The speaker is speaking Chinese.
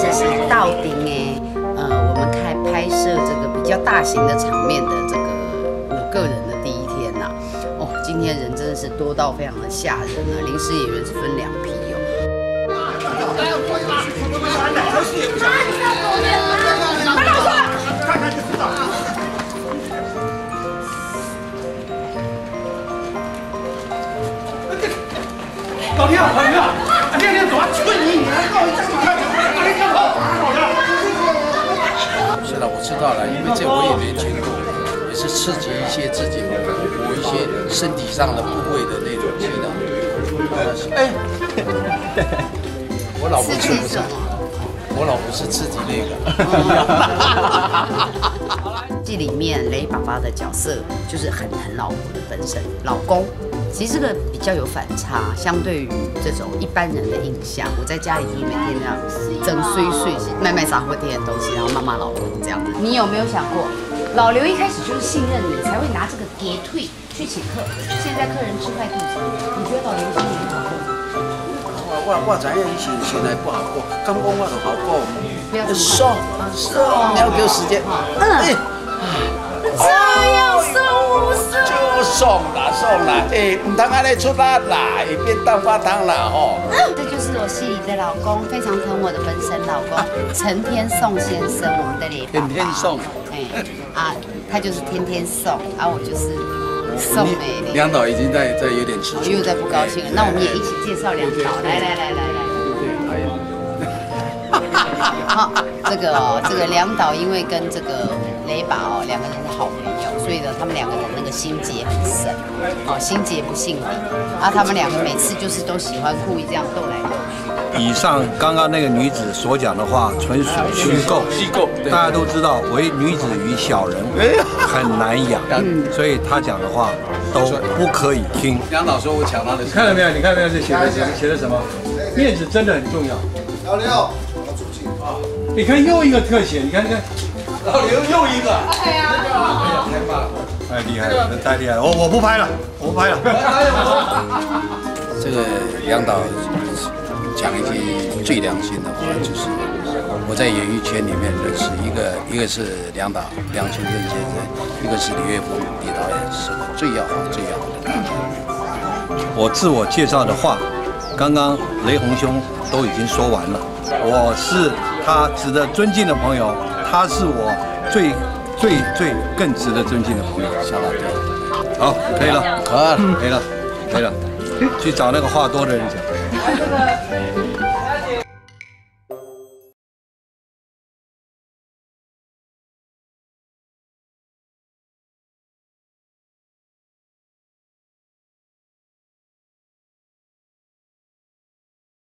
这是到顶哎，呃，我们开拍摄这个比较大型的场面的这个五个人的第一天呐、哦，今天人真的是多到非常的吓人啊！临时演员是分两批哦。老弟，老弟啊，练练走啊！去你娘！到底怎么看？哪里看好？老弟。是的，我知道了，因为这我也没见过，也是刺激一些自己某一些身体上的部位的那种技能。哎，我老婆刺是不是激什？么？我老婆是刺激那个。戏里面雷爸爸的角色就是很疼老婆的本身，老公。其实这个比较有反差，相对于这种一般人的印象，我在家里就是每天这样整碎碎卖卖杂货店的东西，然后骂骂老公这样子。你有没有想过，老刘一开始就是信任你，才会拿这个叠退去请客，现在客人吃坏肚子，你觉得老刘心里很好过吗？我我我知影以前现在不好过，刚刚我就好过。不要送送，你要给我时间。嗯，这样送五十就送啦送啦，哎，唔通安尼出力啦，会变蛋花汤啦吼。这就是我戏里的老公，非常疼我的本身老公陈天颂先生，我们的雷爸爸。天天送哎啊，他就是天天送，啊，我就是宋美龄。梁导已经在在有点吃醋，我又在不高兴了，那我们也一起介绍梁导，来来来来来。好，这个哦，这个梁导因为跟这个雷宝哦两个人是好朋友，所以呢，他们两个人那个心结很深，哦，心结不姓李，啊，他们两个每次就是都喜欢故意这样斗来斗去。以上刚刚那个女子所讲的话纯属虚构，虚构对大家都知道，唯女子与小人很难养，所以她讲的话都不可以听。杨导说我抢他的，看到没有？你看到没有？这写的写的什么？面子真的很重要。老刘，我出去啊！你看又一个特写，你看你看，老刘又一个，太棒了！太厉害了，太厉害了！我我不拍了，我不拍了。这个杨导讲一句最良心的话，就是我在演艺圈里面认识一个，一个是梁导梁先生先生，一个是李岳峰李导演，是我最要好最要好的搭档。我自我介绍的话，刚刚雷洪兄都已经说完了。我是他值得尊敬的朋友，他是我最最最更值得尊敬的朋友。小老弟，好，可以了，可以了可以了，可以了，去找那个话多的人讲。